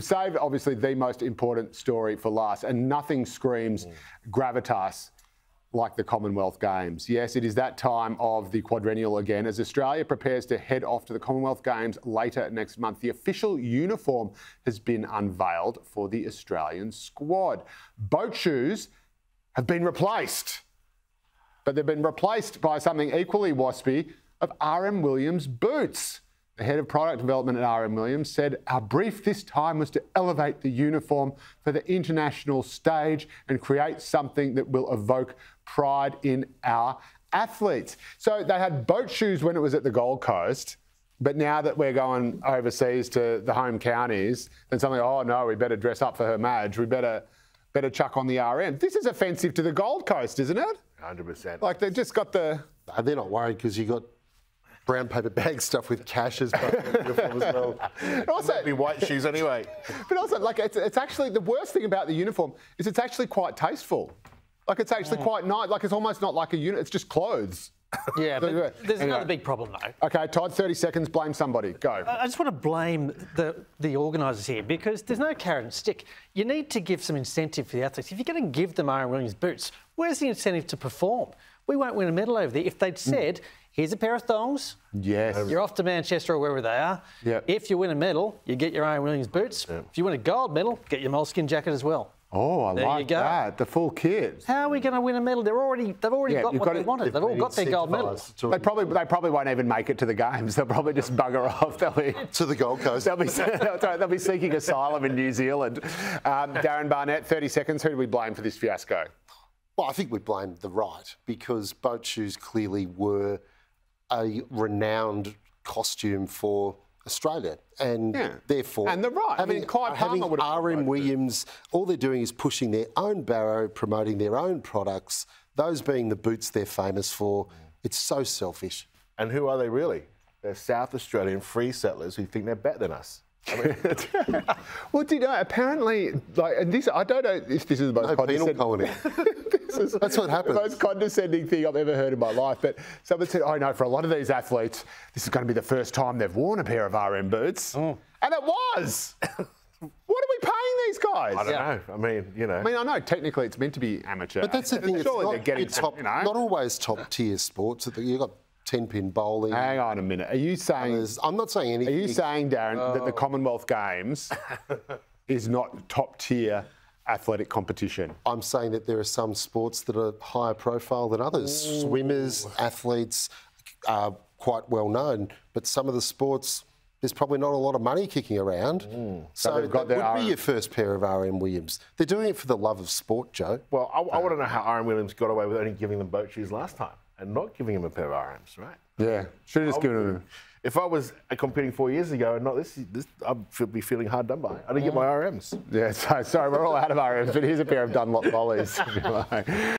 Save obviously the most important story for last, and nothing screams mm. gravitas like the Commonwealth Games. Yes, it is that time of the quadrennial again as Australia prepares to head off to the Commonwealth Games later next month. The official uniform has been unveiled for the Australian squad. Boat shoes have been replaced, but they've been replaced by something equally waspy of RM Williams boots. The head of product development at RM Williams said, Our brief this time was to elevate the uniform for the international stage and create something that will evoke pride in our athletes. So they had boat shoes when it was at the Gold Coast. But now that we're going overseas to the home counties, then something, oh no, we better dress up for her Madge. We better better chuck on the RM. This is offensive to the Gold Coast, isn't it? 100%. Like they've just got the. they're not worried because you got brown paper bag stuff with cash as part of the uniform as well. also, be white shoes anyway. But also, like, it's, it's actually the worst thing about the uniform is it's actually quite tasteful. Like, it's actually mm. quite nice. Like, it's almost not like a unit. It's just clothes. Yeah, but Anyway. there's another big problem though. Okay, Todd, 30 seconds. Blame somebody. Go. I just want to blame the, the organisers here because there's no carrot and stick. You need to give some incentive for the athletes. If you're going to give them RM Williams boots, where's the incentive to perform? We won't win a medal over there if they'd mm. said, here's a pair of thongs, Yes. you're off to Manchester or wherever they are. Yep. If you win a medal, you get your own Williams boots. If you win a gold medal, get your moleskin jacket as well. Oh, I There like that. The full kit. How are we going to win a medal? They're already, they've already Yeah, got what got they it- wanted. They've all got their gold medals. They probably, they probably won't even make it to the games. They'll probably just bugger off. They'll be, to the Gold Coast. they'll be, they'll be seeking asylum in New Zealand. Um, Darren Barnett, 30 seconds. Who do we blame for this fiasco? Well, I think we blame the right because boat shoes clearly were a renowned costume for Australia, and Yeah. therefore, And the right. I mean, Clive having Palmer would RM boat Williams, all they're doing is pushing their own barrow, promoting their own products. Those being the boots they're famous for. It's so selfish. And who are they really? They're South Australian free settlers who think they're better than us. Well, do you know, apparently, like, and this, I don't know if this is the most No condescending- colony. This is That's what happens. The most condescending thing I've ever heard in my life. But someone said, "I know for a lot of these athletes, this is going to be the first time they've worn a pair of RM boots," Mm. and it was. what are we paying these guys? I don't know. I mean, you know. I mean, I know technically it's meant to be amateur. But that's the thing. It's Surely not, they're getting it's top, you know. not always top tier sports. You've got ten pin bowling. Hang on a minute. Are you saying? I'm not saying Are you saying, Darren, that Oh. the Commonwealth Games is not top tier athletic competition? I'm saying that there are some sports that are higher profile than others. Swimmers, athletes are quite well known, but some of the sports, there's probably not a lot of money kicking around. Mm. So they've got that would be your first pair of RM Williams. They're doing it for the love of sport, Joe. well, I, I want to know how RM Williams got away with only giving them boat shoes last time and not giving him a pair of RMs, right? Yeah, should have just given them. If I was competing four years ago and not this, this I'd be feeling hard done by. I didn't get my RMs. Yeah, so, sorry, we're all out of RMs, but here's a pair of Dunlop volleys.